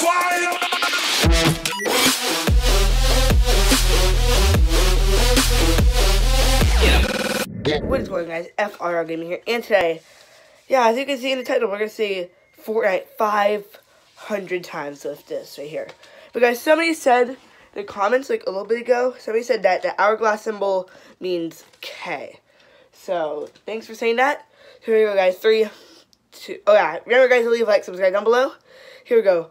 What is going on guys, FRR Gaming here, and today, yeah, as you can see in the title, we're going to see Fortnite 500 times with this right here. But guys, somebody said in the comments like a little bit ago, somebody said that the hourglass symbol means K. So, thanks for saying that. Here we go guys, three, two, oh yeah, remember guys to leave a like, subscribe down below. Here we go.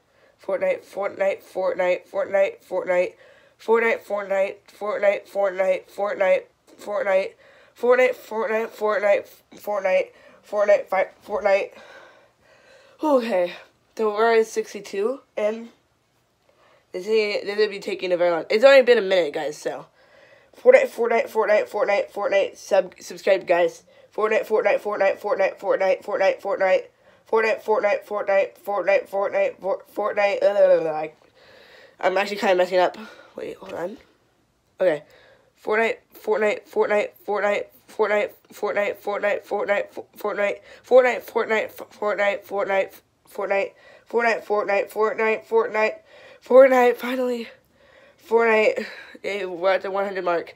Fortnite, Fortnite, Fortnite, Fortnite, Fortnite. Fortnite, Fortnite, Fortnite, Fortnite, Fortnite, Fortnite, Fortnite, Fortnite, Fortnite, Fortnite, Fortnite, Fortnite. Okay, so we're at 62, and this is will be taking a very long. It's only been a minute, guys. So, Fortnite, Fortnite, Fortnite, Fortnite, Fortnite. Sub subscribe, guys. Fortnite, Fortnite, Fortnite, Fortnite, Fortnite, Fortnite, Fortnite, Fortnite, Fortnite, Fortnite, Fortnite, Fortnite, Fortnite. I'm actually kind of messing up. Wait, hold on. Okay. Fortnite, Fortnite, Fortnite, Fortnite, Fortnite, Fortnite, Fortnite, Fortnite, Fortnite, Fortnite, Fortnite, Fortnite, Fortnite, Fortnite, Fortnite, Fortnite, Fortnite, Fortnite, Fortnite, finally. Fortnite, we're at the 100 mark.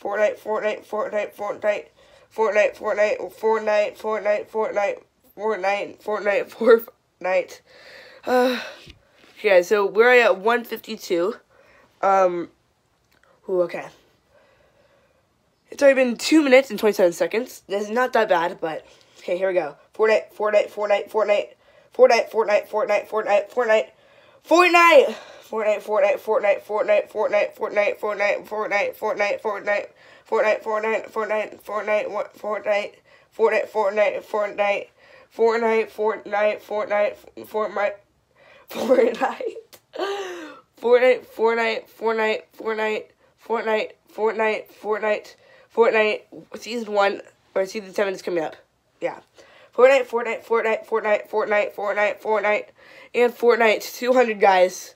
Fortnite, Fortnite, Fortnite, Fortnite, Fortnite, Fortnite, Fortnite, Fortnite, Fortnite, Fortnite, Fortnite, Fortnite. Uh, yeah, so we're at 152. Um, ooh, okay. It's already been 2 minutes and 27 seconds. This is not that bad, but, okay, here we go. Fortnite, Fortnite, Fortnite, Fortnite, Fortnite, Fortnite, Fortnite, Fortnite, Fortnite, Fortnite! Fortnite, Fortnite, Fortnite, Fortnite, Fortnite, Fortnite, Fortnite, Fortnite, Fortnite, Fortnite, Fortnite, Fortnite, Fortnite, Fortnite, Fortnite, what Fortnite, Fortnite, Fortnite, Fortnite, Fortnite, Fortnite, Fortnite, Fortnite, Fortnite, Fortnite, Fortnite, Fortnite, Fortnite, Fortnite, Fortnite, Fortnite, Fortnite, season one or season seven is coming up. Yeah. Fortnite, Fortnite, Fortnite, Fortnite, Fortnite, Fortnite, Fortnite, and Fortnite. 200 guys.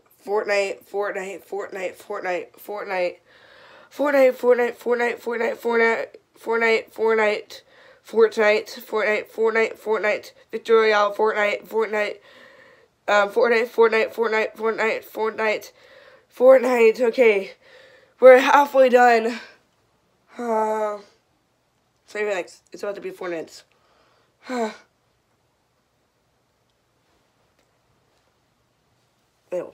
Fortnite, Fortnite, Fortnite, Fortnite, Fortnite, Fortnite, Fortnite, Fortnite, Fortnite, Fortnite, Fortnite, Fortnite, Fortnite, Fortnite, Fortnite, Fortnite, Victory Royale, Fortnite, Fortnite, um, Fortnite, Fortnite, Fortnite, Fortnite, Fortnite, Fortnite. Okay, we're halfway done. Uh, so like it's about to be four minutes. Ew.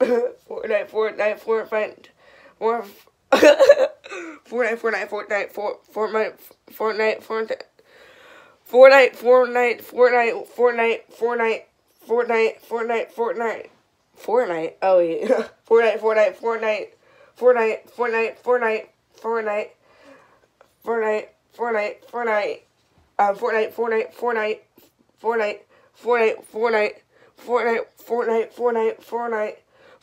Fortnite, Fortnite, Fortnite, Fortnite, Fortnite, Fortnite, Fortnite, Fortnite, Fortnite, Fortnite, Fortnite, Fortnite, Fortnite, Fortnite, Fortnite, Fortnite, Fortnite. Fortnite, Fortnite. Oh wait, Fortnite, Fortnite, Fortnite, Fortnite, Fortnite, Fortnite, Fortnite, Fortnite, Fortnite, Fortnite, um, Fortnite, Fortnite, Fortnite, Fortnite, Fortnite, Fortnite, Fortnite, Fortnite, Fortnite, Fortnite,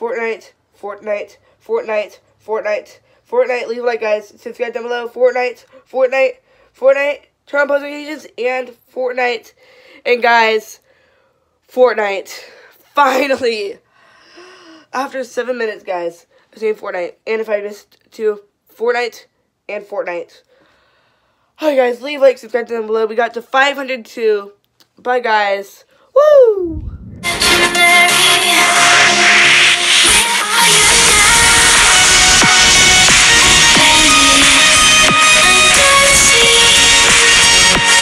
Fortnite, Fortnite, Fortnite, Fortnite, Fortnite, leave a like, guys. Subscribe down below. Fortnite, Fortnite, Fortnite, turn on post notifications, and Fortnite. And guys, Fortnite, finally, after seven minutes, guys, I saying Fortnite. And if I missed two, Fortnite and Fortnite. Alright, guys, leave a like, subscribe down below. We got to 502. Bye, guys. Woo!